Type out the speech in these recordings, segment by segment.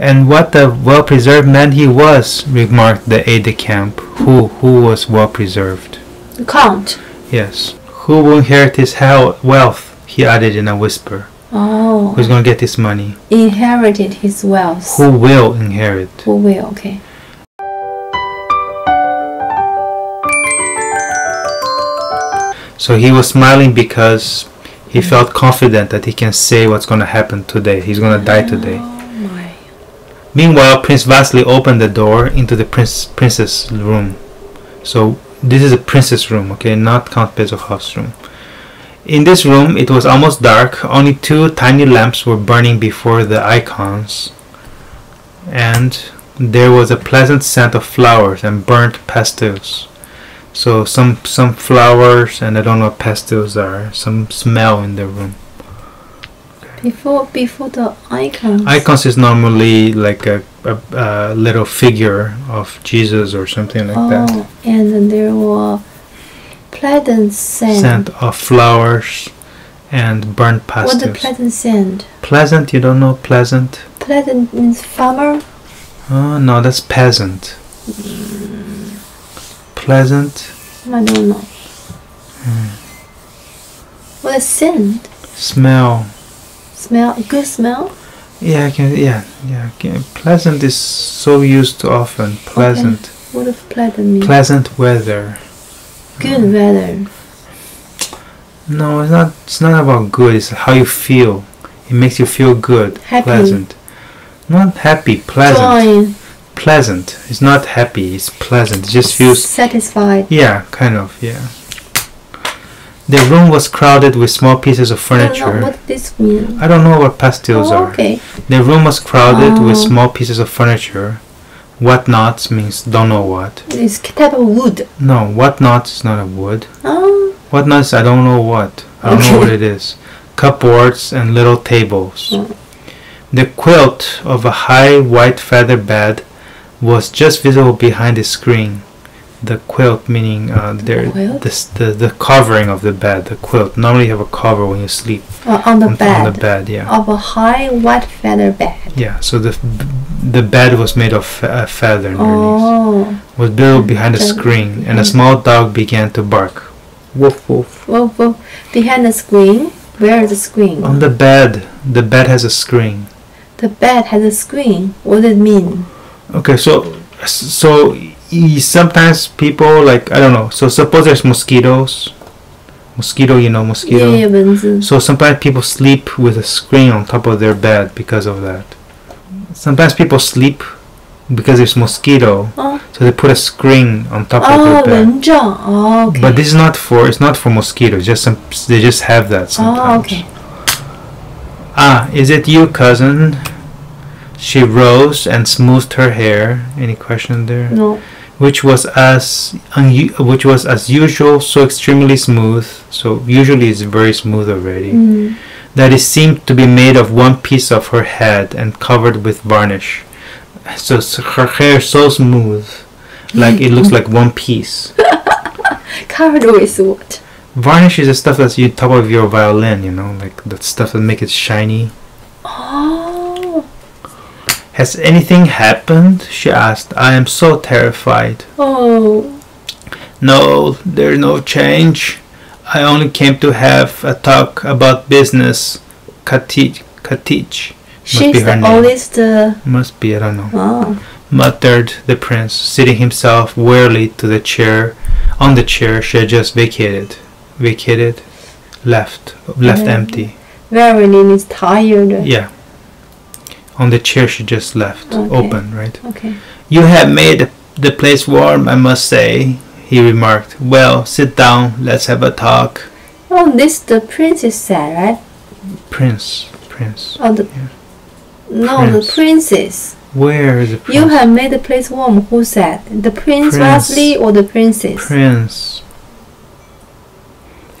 And what a well-preserved man he was, remarked the aide-de-camp, who, who was well-preserved. The count. Yes. Who will inherit his wealth? He added in a whisper. Oh. Who's going to get this money? Inherited his wealth. Who will inherit? Who will? Okay. So he was smiling because he felt confident that he can say what's going to happen today. He's going to die today. Oh. Meanwhile, Prince Vasily opened the door into the prince princess room. So this is a princess room, okay, not Count Bezukhov's room. In this room, it was almost dark. Only two tiny lamps were burning before the icons, and there was a pleasant scent of flowers and burnt pastils. So some some flowers, and I don't know what pastils are. Some smell in the room. Before before the icons. Icons is normally like a, a, a little figure of Jesus or something like that. oh, and then there were pleasant scent. Scent of flowers and burnt What the pleasant scent? pleasant, you don't know pleasant? Pleasant means farmer. Oh no, that's peasant. Pleasant I don't know. Hmm. What is scent? smell. Smell good smell. Yeah, I can. Yeah, yeah. Can, pleasant is so used to often. Pleasant, What does pleasant mean? pleasant weather. good weather. No, it's not. It's not about good. It's how you feel. It makes you feel good. Happy. Pleasant. Not happy. Pleasant. Joy. Pleasant. It's not happy. It's pleasant. It just feels. satisfied. Yeah, kind of. Yeah. The room was crowded with small pieces of I don't know furniture. what this means. I don't know what pastils Oh, are. okay. The room was crowded with Oh. small pieces of furniture. What nots means don't know what. This type of wood. No, what nots is not a wood. Oh, What nots? I don't know what. I don't know what it is. Cupboards and little tables. Mm. The quilt of a high white feather bed was just visible behind the screen. The quilt meaning uh, there quilt? the, the the covering of the bed. The quilt. Normally you have a cover when you sleep uh, on the on, bed. on the bed. Yeah. Of a high white feather bed. Yeah. So the the bed was made of fe- uh, feather underneath. Oh. Was built behind the Okay. screen, and a small dog began to bark. Woof woof. Well, well, behind the screen. Where is the screen? On the bed. The bed has a screen. the bed has a screen. What does it mean? Okay, so so y- sometimes people like I don't know. So suppose there's mosquitoes, mosquito, you know, mosquito. Yeah, yeah, so sometimes people sleep with a screen on top of their bed because of that. Sometimes people sleep because there's mosquito, oh. so they put a screen on top oh, of their bed. Oh, okay. But this is not for it's not for mosquitoes. Just some they just have that sometimes. Oh, okay. Ah, is it you, cousin? She rose and smoothed her hair. Any question there? No. Which was as which was as usual, so extremely smooth. So usually it's very smooth already. Mm. That it seemed to be made of one piece of her head and covered with varnish. So s- her hair so smooth, like it looks like one piece. Covered with what? Varnish is the stuff that's on top of your violin, you know, like the stuff that make it shiny. Oh. Has anything happened? She asked. I am so terrified. Oh. No, there's no change. I only came to have a talk about business. Katich, Katich. Must be She's her the name. oldest. Uh, Must be, I don't know. oh. Muttered the prince, seating himself wearily to the chair, on the chair she had just vacated. Vacated? Left. Left Yeah. empty. Very means tired. Yeah. On the chair she just left. Okay. Open, right? Okay. You have made the place warm, I must say, he remarked. Well, sit down, let's have a talk. Oh, this the princess said, right? Prince, prince. Oh, the Yeah. no, Prince. the princess. Where is the prince? You have made the place warm. Who said? The prince, Prince. Wesley or the princess? Prince.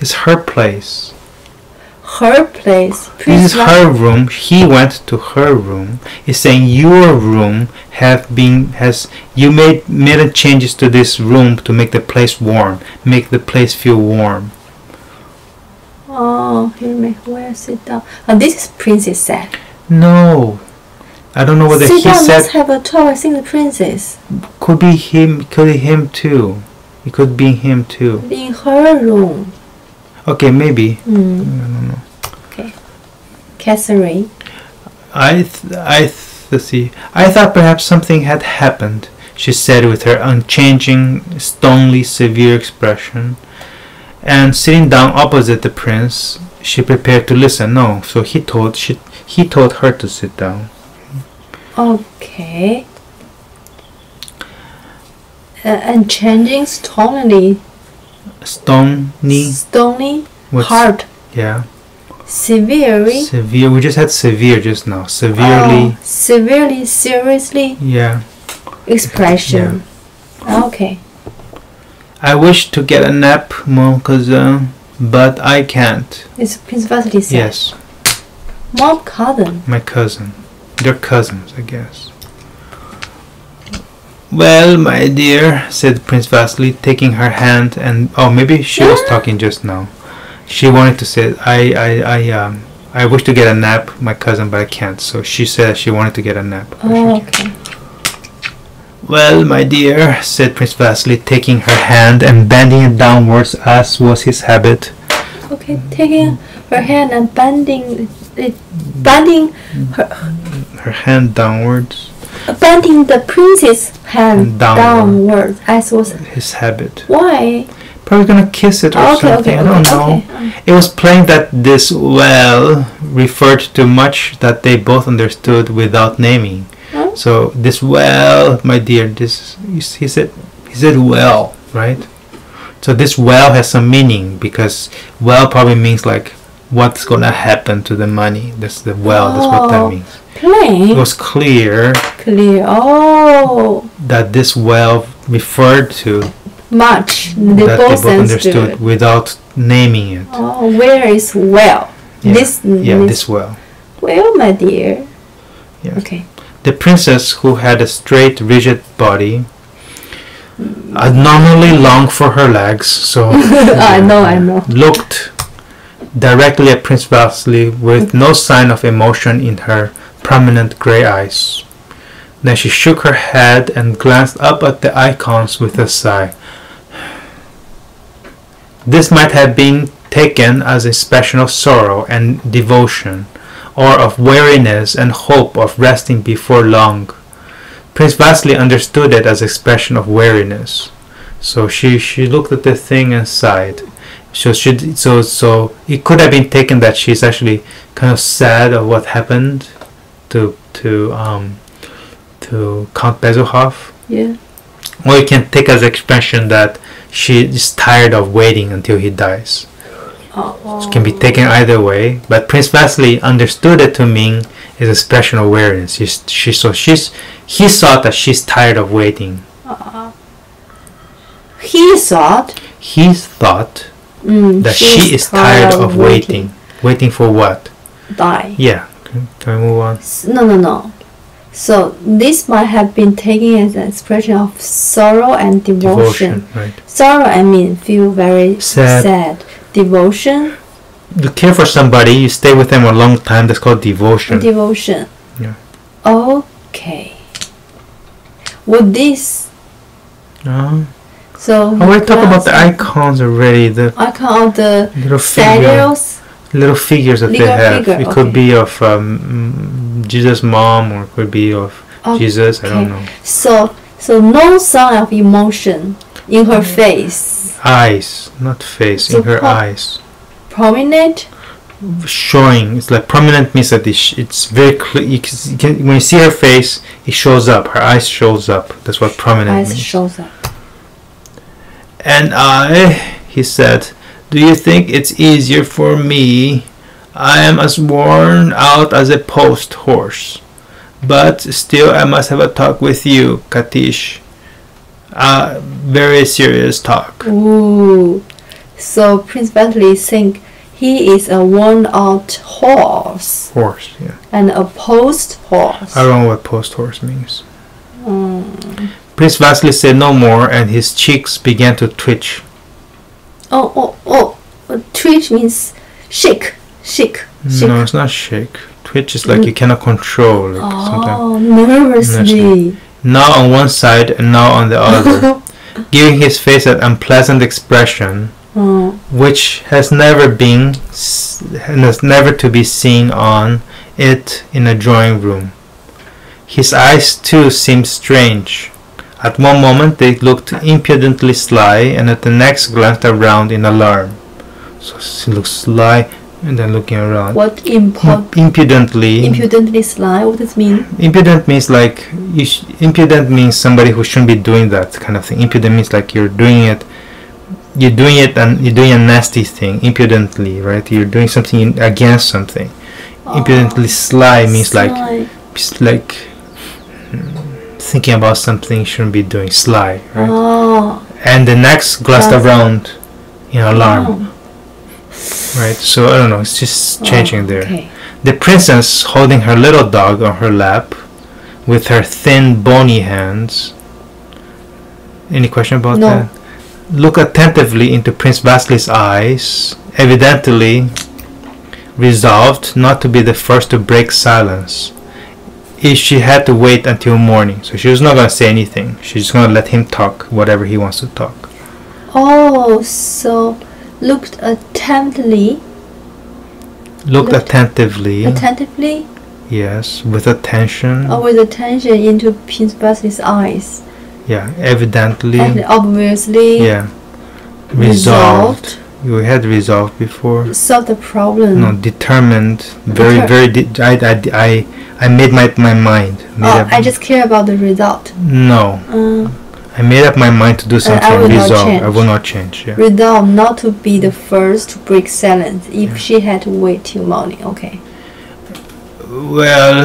It's her place. Her place. This is her room. He went to her room. He's saying your room have been has you made made changes to this room to make the place warm, make the place feel warm. Oh, here make where sit down. Oh, this is princess said. No, I don't know whether Sit he down, said let's have a talk. I think the princess could be him, could be him too. It could be him too. in her room. Okay, maybe. Hmm. I don't know. Catherine. I, th- I, th- let's see. I thought perhaps something had happened. She said with her unchanging, stonily severe expression. And sitting down opposite the prince, she prepared to listen. No, so he told she he told her to sit down. Okay. Uh, and changing stonily, Stony. stony, What's hard, yeah? Severely, Severe. We just had severe just now. Severely. oh, severely, seriously Yeah. expression. Okay. I wish to get a nap, mon cousin, but I can't. It's Prince Vasily said. Yes, Mom cousin. my cousin. They're cousins, I guess. Well, my dear, said Prince Vasily, taking her hand, and oh, maybe she was talking just now. She wanted to say, I, I, I, um, I wish to get a nap, my cousin, but I can't. So she said she wanted to get a nap. Oh, okay. Well, my dear, said Prince Vasily, taking her hand and bending it downwards as was his habit. Okay, taking her hand and bending it, bending her, Her hand downwards, bending the prince's hand Downward. downward. as was his habit. why? Probably gonna kiss it or Okay, something. okay, I don't know. okay. It was plain that this well referred to much that they both understood without naming. Huh? So this well, my dear, this he said he said well, right? So this well has some meaning because well probably means like what's gonna happen to the money. That's the well. That's what that Oh. means. It was clear clear. Oh, that this well referred to much. They that both they both understood. understood without naming it. Oh, where is well? Yeah. This, Yeah, this, well. well, my dear. Yes. Okay. The princess, who had a straight, rigid body, uh, abnormally long for her legs, so I know, I know. looked directly at Prince Vasily with mm. no sign of emotion in her prominent grey eyes. Then she shook her head and glanced up at the icons with a sigh. This might have been taken as a expression of sorrow and devotion, or of weariness and hope of resting before long. Prince Vasily understood it as expression of weariness. So she, she looked at the thing and sighed. So she so so it could have been taken that she's actually kind of sad of what happened to to um to Count Bezukhov. Yeah. Or you can take as expression that she is tired of waiting until he dies. Oh, It can be taken either way, but Prince Vasily understood it to mean is expression of awareness. She so she's he thought that she's tired of waiting. He thought He thought mm, that she is tired of waiting. Waiting for what? Die. Yeah. Can, can we move on? No, no, no. So this might have been taken as an expression of sorrow and devotion. Devotion, right? Sorrow, I mean, feel very Sad. sad. Devotion, You care for somebody, you stay with them a long time. That's called devotion. devotion. Yeah. Okay. Would this Uh, so? I want to talk about the icons already. The icon of the little figure, little figures that they have. figure, it could be of um, Jesus' mom, or could be of Jesus. I don't know. So, so no sign of emotion in her Mm-hmm. face. Eyes, not face. So in her pro- eyes, Prominent. showing. It's like prominent means that it's, it's very clear. You can, you can, when you see her face, it shows up. Her eyes shows up. That's what prominent Eyes means. shows up. And I, he said, do you think it's easier for me? I am as worn out as a post horse. But still, I must have a talk with you, Katish. Uh, very serious talk. Ooh. So Prince Vasily think he is a worn-out horse Horse, yeah. and a post horse. I don't know what post horse means. Mm. Prince Vasily said no more, and his cheeks began to twitch. Oh, oh, oh. Twitch means shake, shake, shake. No, it's not shake. Twitch is like you mm. cannot control. Like. Oh. nervously. now on one side and now on the other, giving his face an unpleasant expression oh, which has never been and has never to be seen on it in a drawing room. His eyes too seemed strange. At one moment they looked impudently sly, and at the next glanced around in alarm. So he looks sly and then looking around. what impo- Impudently. impudently sly? What does it mean? impudent means like you sh- impudent means somebody who shouldn't be doing that kind of thing. Impudent means like you're doing it, you're doing it and you're doing a nasty thing impudently, right? You're doing something against something. Impudently sly means like Sly. like mm, thinking about something you shouldn't be doing. Sly, right? Oh, And the next Glanced- around in alarm, oh, right? So I don't know. It's just oh, changing there. Okay. The princess, holding her little dog on her lap, with her thin, bony hands. Any question about No. that? Look attentively into Prince Vasili's eyes, evidently resolved not to be the first to break silence. If she had to wait until morning, so she was not gonna say anything. She's just gonna let him talk whatever he wants to talk. Oh, so looked attentively, Looked Looked attentively, attentively, yes, with attention. or with attention into Prince Basil's eyes, Yeah, evidently. and obviously Yeah. Resolved. You had resolved before. Solved the problem. No, determined. Very, Deter- very. De- I, I, I, I made my, my mind. Made oh, I just care about the result. no. Uh, I made up my mind to do something. will not resolve. I will not change. Yeah. resolve not to be the first to break silence if Yeah. she had to wait till morning. Okay. Well,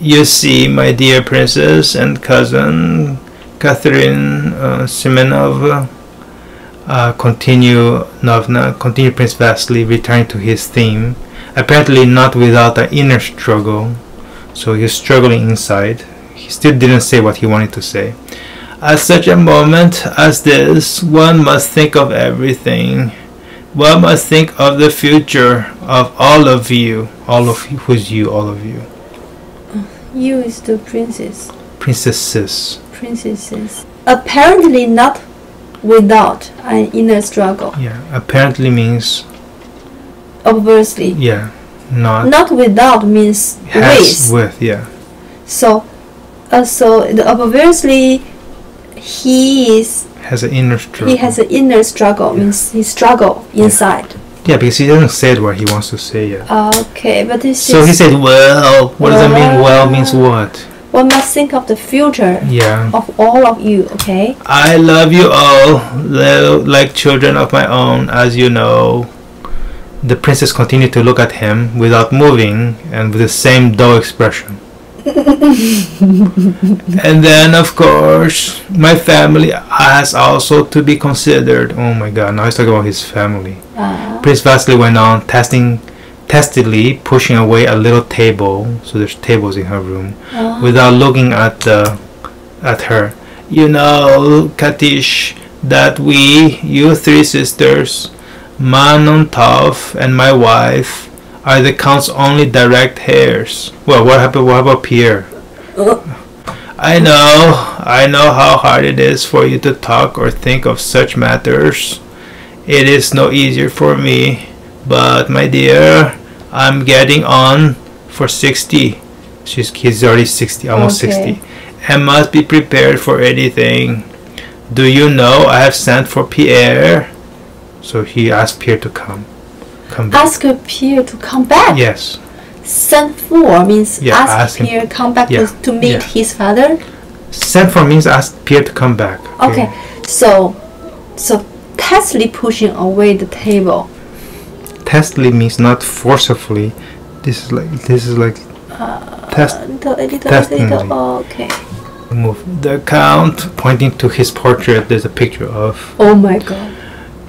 you see, my dear princess and cousin, Catherine uh, Semenov, uh, continue Novna, continue Prince Vasily, returning to his theme, apparently not without an inner struggle. So he's struggling inside. He still didn't say what he wanted to say. At such a moment as this, one must think of everything. One must think of the future of all of you. All of you. Who's you? All of you. You is the princess. Princesses. Princesses. Apparently not without an inner struggle. Yeah. Apparently means Obviously. yeah. Not Not without means has with. with. Yeah. So, uh, so the obviously he is Has an inner struggle. he has an inner struggle Yeah. means he struggle inside. yeah, because he doesn't say what he wants to say yet. Okay, but this So he said, "Well, what does that mean? Well means what? one must think of the future Yeah." of all of you. Okay. I love you all, like children of my own, as you know. The princess continued to look at him without moving and with the same dull expression. and then, of course, my family has also to be considered. Oh my god, now he's talking about his family. Uh, Prince Vasily went on, testing, testily pushing away a little table, so there's tables in her room, uh, without looking at the at her. You know, Katish, that we, you three sisters, Mamontov and my wife, are the count's only direct heirs. Well, what happened? What about Pierre? Uh-huh. I know, I know how hard it is for you to talk or think of such matters. It is no easier for me, but my dear, I'm getting on for 60. She's he's already 60, almost Okay. 60, and must be prepared for anything. Do you know I have sent for Pierre? So he asked Pierre to come. Come back. ask Pierre to come back. Yes. Send for means Yeah, ask, ask him- Pierre come back yeah, to, to meet yeah. his father. Sent for means ask Pierre to come back. Okay, so so testily pushing away the table. Testly means not forcefully. This is like this is like uh, test little, little, Testily. little. Oh, okay. move. The count pointing to his portrait. There's a picture of Oh my god.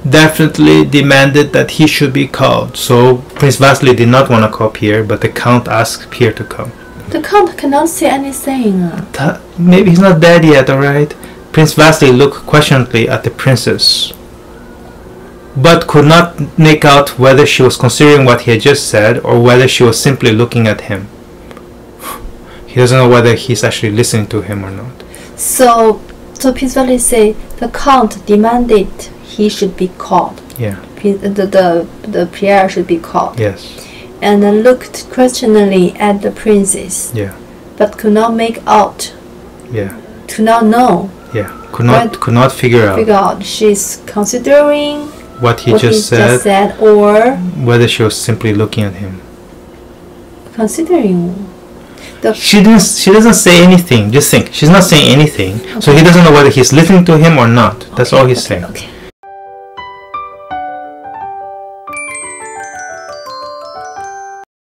Definitely demanded that he should be called. So Prince Vasily did not want to call Pierre, but the count asked Pierre to come. The count cannot say anything. Tha- Maybe he's not dead yet, alright? Prince Vasily looked questioningly at the princess, but could not make out whether she was considering what he had just said or whether she was simply looking at him. He doesn't know whether he's actually listening to him or not. So, so Prince Valley say the count demanded he should be called. Yeah. The the the Pierre should be called, Yes. and then looked questioningly at the princess, Yeah. but could not make out, Yeah. could not know, Yeah. Could not could not figure out figure out she's considering what he what just he said, just said, or whether she was simply looking at him. considering. She didn't. She doesn't say anything. Just think. She's not saying anything. So he doesn't know whether he's listening to him or not. That's all he's okay, saying. Okay.